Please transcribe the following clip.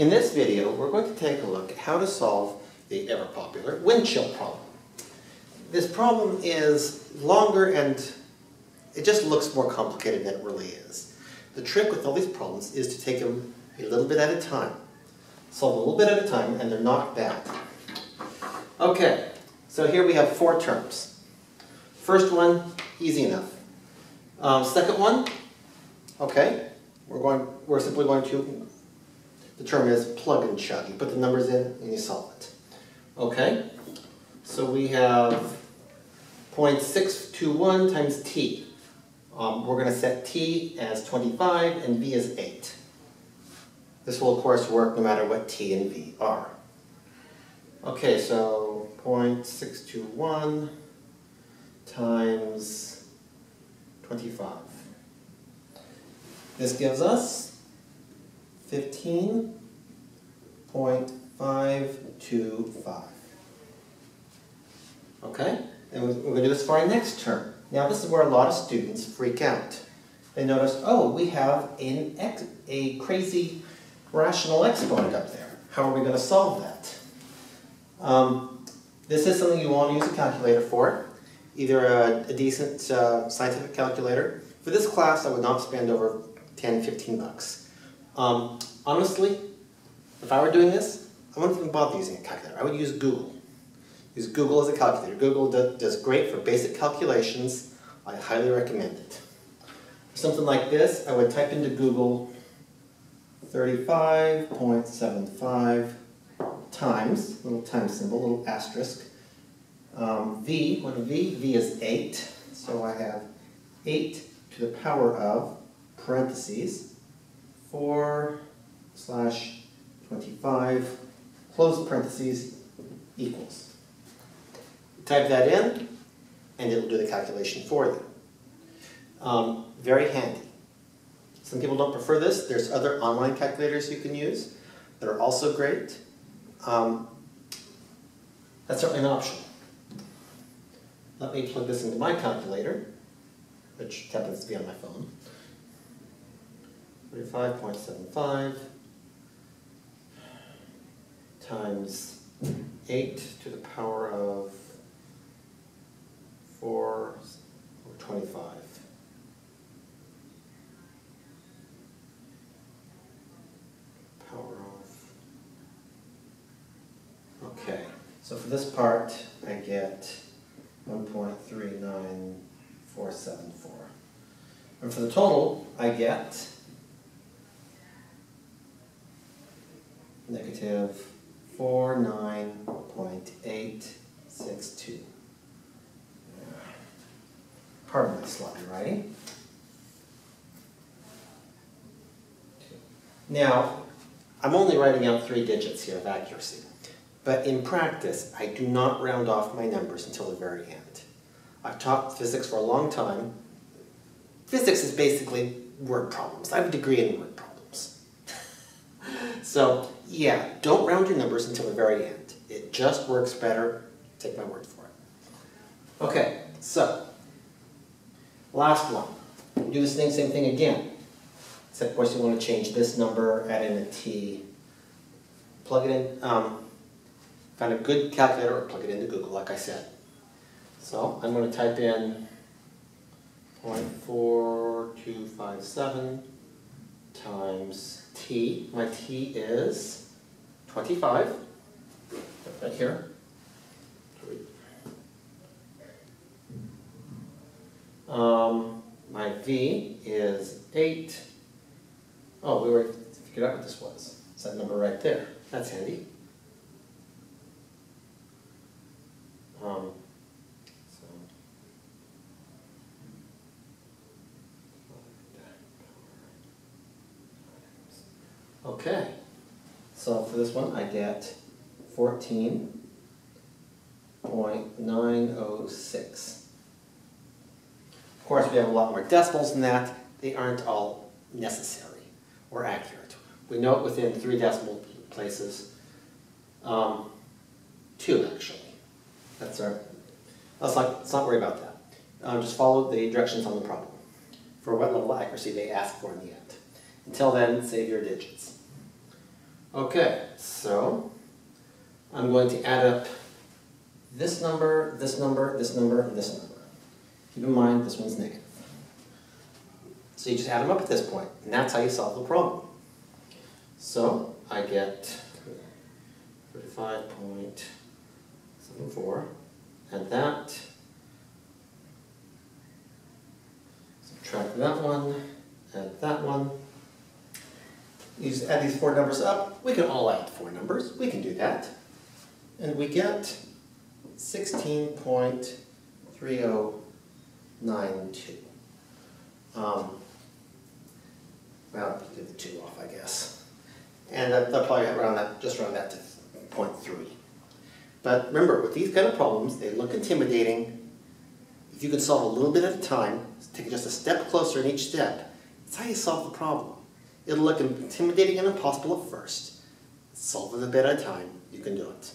In this video, we're going to take a look at how to solve the ever popular wind chill problem. This problem is longer and it just looks more complicated than it really is. The trick with all these problems is to take them a little bit at a time. Solve a little bit at a time and they're not bad. Okay, so here we have four terms. First one, easy enough. Um, second one, okay, we're going, we're simply going to the term is plug and chug. You put the numbers in and you solve it. Okay, so we have 0.621 times t. Um, we're going to set t as 25 and v as 8. This will of course work no matter what t and v are. Okay, so 0.621 times 25. This gives us 15.525. Okay, and we're going to do this for our next term. Now this is where a lot of students freak out. They notice, oh, we have an a crazy rational exponent up there. How are we going to solve that? Um, this is something you want to use a calculator for, either a, a decent uh, scientific calculator. For this class, I would not spend over 10, 15 bucks. Um, honestly, if I were doing this, I wouldn't even bother using a calculator. I would use Google. Use Google as a calculator. Google do, does great for basic calculations. I highly recommend it. For something like this, I would type into Google 35.75 times, little times symbol, little asterisk, um, v, what is v? v is 8, so I have 8 to the power of parentheses 4 slash 25, close parentheses, equals. Type that in, and it'll do the calculation for you. Um, very handy. Some people don't prefer this. There's other online calculators you can use that are also great. Um, that's certainly an option. Let me plug this into my calculator, which happens to be on my phone. 35.75 times 8 to the power of 4 or 25. Power of... Okay, so for this part I get 1.39474. And for the total I get negative 49.862. Pardon my sloppy right? Now, I'm only writing out three digits here of accuracy, but in practice, I do not round off my numbers until the very end. I've taught physics for a long time. Physics is basically word problems. I have a degree in word problems. so yeah, don't round your numbers until the very end. It just works better. Take my word for it. Okay, so, last one. Do the same, same thing again. Except, of course, you want to change this number, add in a t, plug it in, um, find a good calculator or plug it into Google, like I said. So, I'm going to type in 0.4257 times t. My t is 25, right here. Um, my V is 8. Oh, we already figured out what this was. It's that number right there. That's handy. Um, so. Okay. So for this one, I get 14.906. Of course, we have a lot more decimals than that. They aren't all necessary or accurate. We know it within three decimal places. Um, two, actually. That's our, let's not, let's not worry about that. Um, just follow the directions on the problem for what level of accuracy they ask for in the end. Until then, save your digits. Okay, so I'm going to add up this number, this number, this number, and this number. Keep in mind, this one's negative. So you just add them up at this point, and that's how you solve the problem. So I get thirty-five point seven four, and that subtract that one, add that one. You just add these four numbers up. We can all add four numbers. We can do that. And we get sixteen point three oh nine two. Um, well, do the two off, I guess. And that, that'll probably round that, just round that to point three. But remember, with these kind of problems, they look intimidating. If you can solve a little bit at a time, take just a step closer in each step, that's how you solve the problem. It'll look intimidating and impossible at first. Solve it a bit at a time, you can do it.